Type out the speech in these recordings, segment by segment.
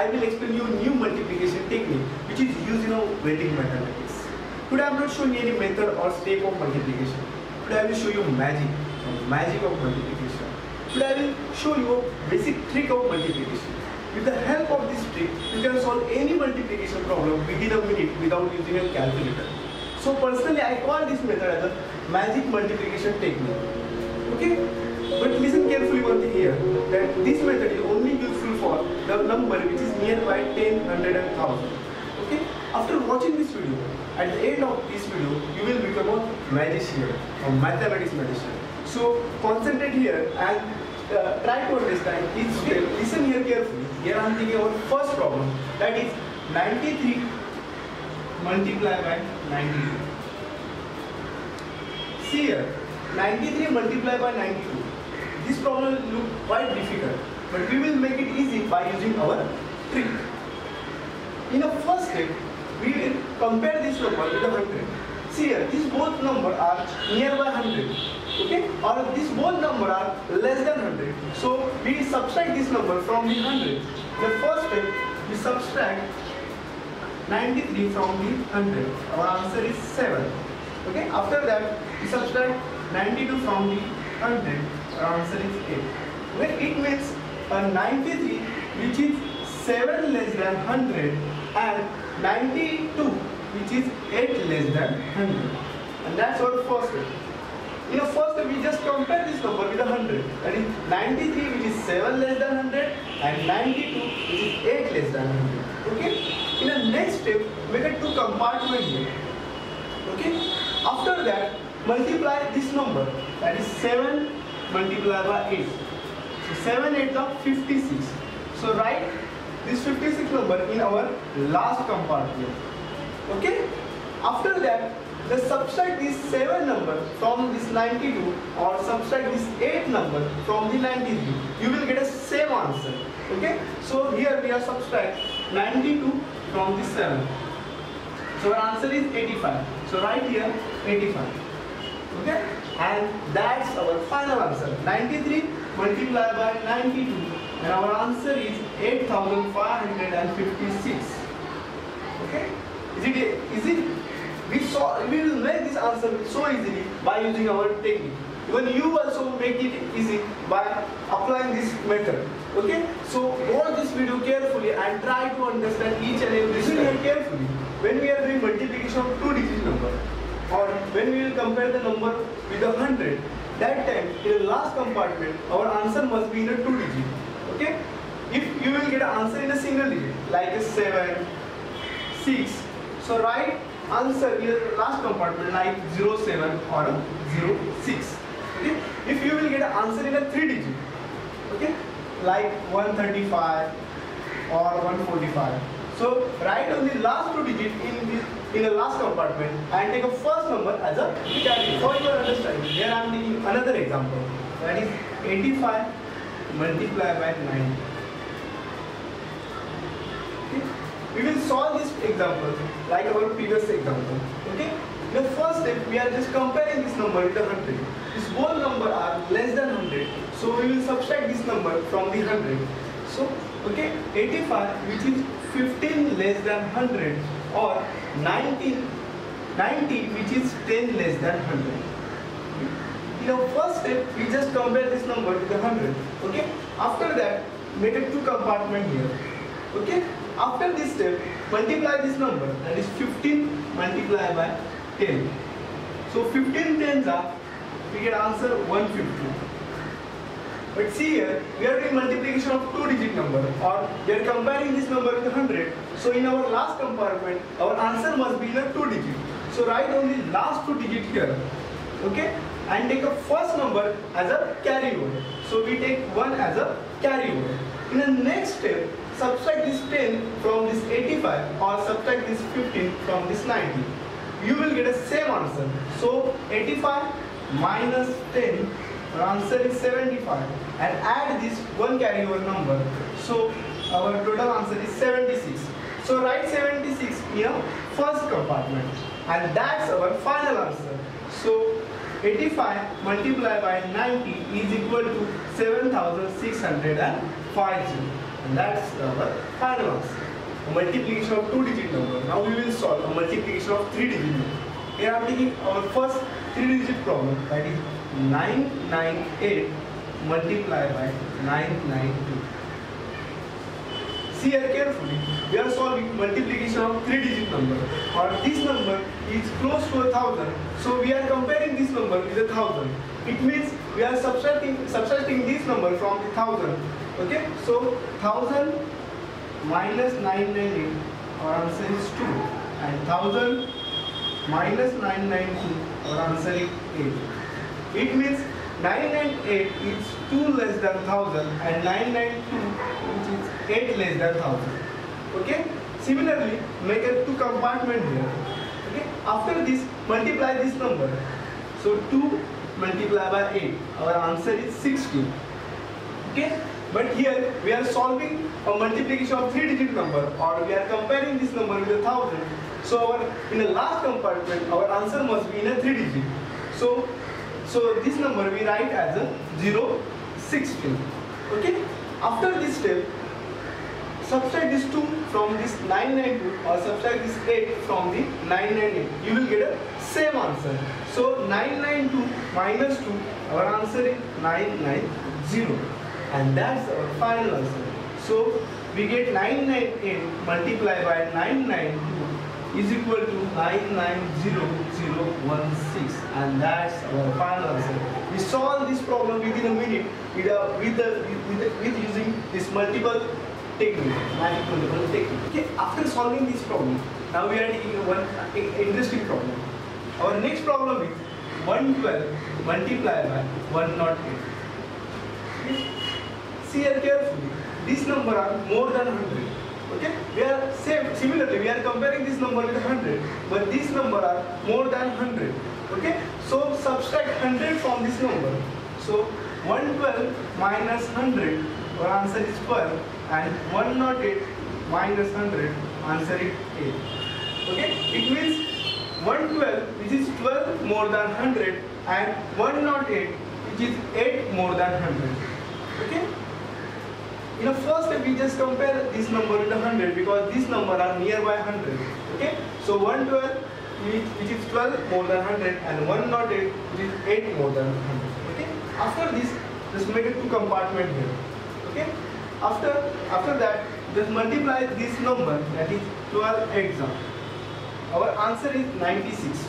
I will explain you new multiplication technique which is used in Vedic mathematics. Today I am not showing any method or step of multiplication. Today I will show you magic, magic of multiplication. Today I will show you a basic trick of multiplication. With the help of this trick, you can solve any multiplication problem within a minute without using a calculator. So personally I call this method as a magic multiplication technique. Okay? But listen carefully one thing here, that this method is only useful for the number which nearby 10, 100 and 1000. Okay? After watching this video, at the end of this video, you will become a magician, a mathematics magician. So concentrate here and uh, try to understand. Listen here carefully. Here I am thinking about first problem, that is 93 multiplied by 92. See here, 93 multiplied by 92. This problem will look quite difficult, but we will make it easy by using our trick. In the first step, we will compare this number with the 100. See here, these both numbers are nearby 100. Okay? Or these both numbers are less than 100. So we subtract this number from the 100. The first step, we subtract 93 from the 100. Our answer is 7. Okay? After that, we subtract 92 from the 100, our answer is 8. Well, it means a 93 which is 7 less than 100 and 92 which is 8 less than 100. And that's our first step. In the first step, we just compare this number with 100. That is 93 which is 7 less than 100 and 92 which is 8 less than 100. Okay? In the next step, make a two compartment here. Okay? After that, multiply this number that is 7 multiplied by 8 so 7 8 of 56 so write this 56 number in our last compartment. Okay? After that let's subtract this 7 number from this 92 or subtract this 8 number from the 93 you will get a same answer. Okay? So here we are subtract 92 from the 7 so our answer is 85 so right here 85 okay? And that's our final answer. 93 multiplied by 92 and our answer is 8556 okay? Is it is it we saw we will make this answer so easily by using our technique. Even you also make it easy by applying this method. Okay? So watch this video carefully and try to understand each and every step. Carefully. When we are doing multiplication of two digit number or when we will compare the number with a hundred, that time in the last compartment our answer must be in a two digit. Okay? If you will get an answer in a single digit, like a seven, six, so write answer in the last compartment like 07 or a 06. Okay? If you will get an answer in a three digit, okay, like 135 or 145. So write on the last two digit in the in the last compartment and take a first number as a carry. For your understanding, here I am taking another example. That is 85 multiplied by 9. Okay. We will solve this example like our previous example. Okay. The first step, we are just comparing this number with the 100. This both number are less than 100. So we will subtract this number from the 100. So, okay, 85 which is 15 less than 100 or 19, 90 which is 10 less than 100. In our first step, we just compare this number with the 100. Okay. After that, make a two compartment here. Okay. After this step, multiply this number that is 15 multiplied by 10. So 15 tens are, we get answer 150. But see here, we are doing multiplication of two digit number or we are comparing this number with 100. So in our last compartment, our answer must be in a two digit. So write only last two digit here. Okay? And take a first number as a carryover. So we take 1 as a carryover. In the next step, subtract this 10 from this 85 or subtract this 15 from this 90. You will get a same answer. So 85 minus 10 our answer is 75 and add this one carryover number. So our total answer is 76. So write 76 in first compartment and that's our final answer. So 85 multiplied by 90 is equal to 7650. And that's our final answer. A multiplication of two digit number. Now we will solve a multiplication of three digit number. Here I am taking our first three digit problem that is 998 multiplied by 992. See here carefully. We are solving multiplication of three digit number. Or this number is close to a thousand. So we are comparing this number with a thousand. It means we are subtracting subtracting this number from the thousand. Okay? So thousand minus nine ninety. Our answer is two. And thousand minus nine ninety. Our answer is eight. It means 998 is 2 less than 1000 and 992 which is 8 less than 1000. Okay? Similarly, make a two compartment here. Okay? After this, multiply this number. So 2 multiplied by 8. Our answer is 16. Okay? But here we are solving a multiplication of three digit number or we are comparing this number with a thousand. So our, in the last compartment our answer must be in a three digit. So so this number we write as a 0, 16. Okay. After this step, subtract this 2 from this 992 or subtract this 8 from the 998. You will get a same answer. So 992 minus 2, our answer is 990. And that's our final answer. So we get 998 multiplied by 992 is equal to 990016 and that's our final answer. We solve this problem within a minute with, a, with, the, with, the, with using this multiple Okay, after solving this problem, now we are taking one interesting problem. Our next problem is 112 multiplied by 108. Okay. See here carefully. These number are more than 100. Okay, we are same. Similarly, we are comparing this number with 100, but this number are more than 100. Okay, so subtract 100 from this number. So 112 minus 100, our answer is 12, and 108 minus 100, answer is 8. Okay, it means 112 which is 12 more than 100 and 108 which is 8 more than 100. Okay. In the first we just compare this number with 100 because these number are nearby 100. Okay, so 112 which is 12 more than 100 and 108 which is 8 more than 100. Okay, after this, just make a two compartment here. Okay, after after that, just multiply this number that is 12 exam. Our answer is 96.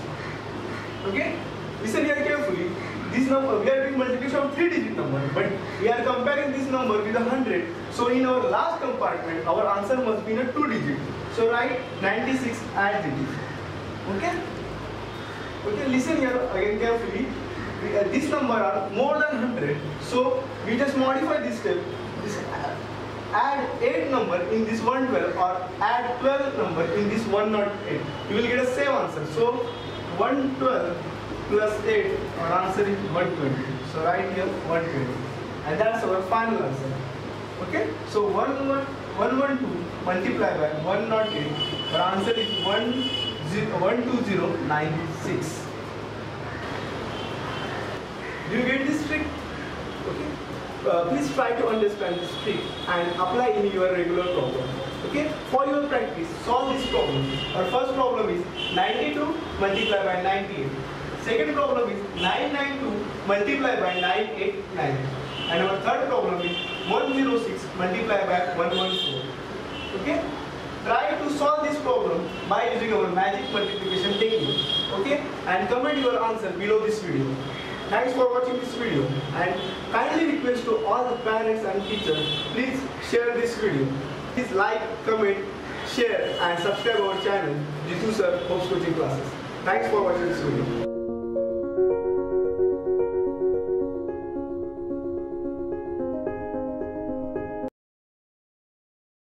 Okay, listen here carefully this number, we are doing multiplication of three digit number, but we are comparing this number with a hundred. So in our last compartment, our answer must be in a two digit. So write 96 add digit. Okay? Okay, listen here again carefully. Uh, this number are more than 100. So we just modify this step. This, uh, add 8 number in this 112 or add 12 number in this 108. You will get a same answer. So 112 plus 8, our answer is 120. So write here 120. And that's our final answer. Okay? So 112 multiplied by 108, our answer is 12096. Do you get this trick? Okay? Uh, please try to understand this trick and apply in your regular problem. Okay? For your practice, solve this problem. Our first problem is 92 multiplied by 98. Second problem is 992 multiplied by 989. And our third problem is 106 multiplied by 114. Okay? Try to solve this problem by using our magic multiplication technique. Okay? And comment your answer below this video. Thanks for watching this video and kindly request to all the parents and teachers, please share this video. Please like, comment, share and subscribe our channel, Jitu Sir Hopes Coaching Classes. Thanks for watching this video.